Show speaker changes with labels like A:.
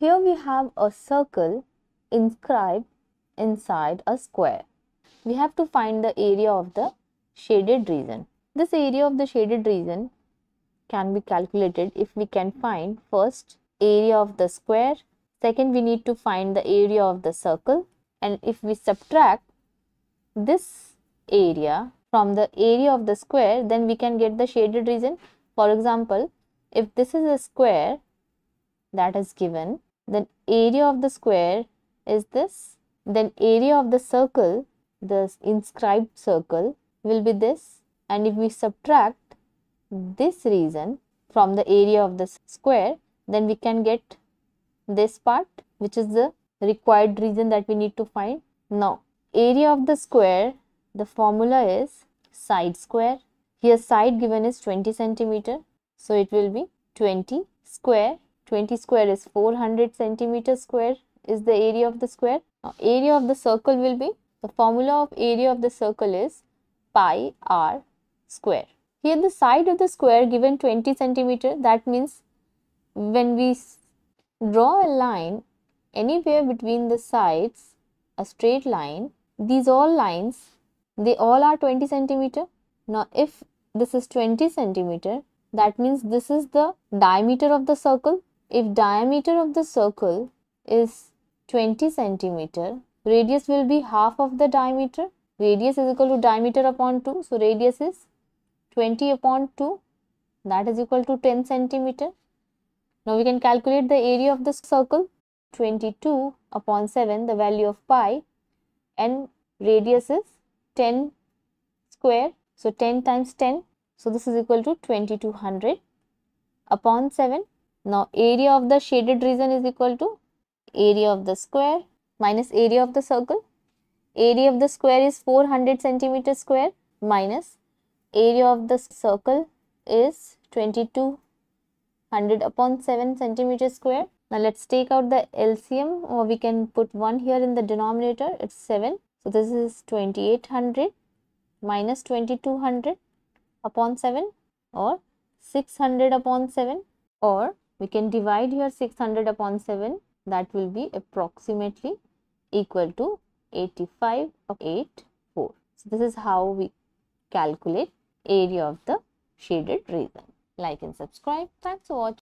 A: Here we have a circle inscribed inside a square. We have to find the area of the shaded region. This area of the shaded region can be calculated if we can find first area of the square, second we need to find the area of the circle and if we subtract this area from the area of the square then we can get the shaded region. For example, if this is a square that is given then area of the square is this. Then area of the circle the inscribed circle will be this. And if we subtract this region from the area of the square then we can get this part which is the required region that we need to find. Now area of the square the formula is side square. Here side given is 20 centimeter. So it will be 20 square 20 square is 400 centimeter square is the area of the square. Now area of the circle will be the formula of area of the circle is pi r square. Here the side of the square given 20 centimeter that means when we draw a line anywhere between the sides a straight line these all lines they all are 20 centimeter. Now if this is 20 centimeter that means this is the diameter of the circle. If diameter of the circle is 20 centimeter radius will be half of the diameter. Radius is equal to diameter upon 2. So, radius is 20 upon 2 that is equal to 10 centimeter. Now, we can calculate the area of the circle 22 upon 7 the value of pi and radius is 10 square. So, 10 times 10. So, this is equal to 2200 upon 7. Now, area of the shaded region is equal to area of the square minus area of the circle. Area of the square is 400 centimeter square minus area of the circle is 2200 upon 7 centimeter square. Now let's take out the LCM or we can put 1 here in the denominator. It's 7. So this is 2800 minus 2200 upon 7 or 600 upon 7 or we can divide here 600 upon 7 that will be approximately equal to 85 of 8 4. So, this is how we calculate area of the shaded region. Like and subscribe. Thanks for watching.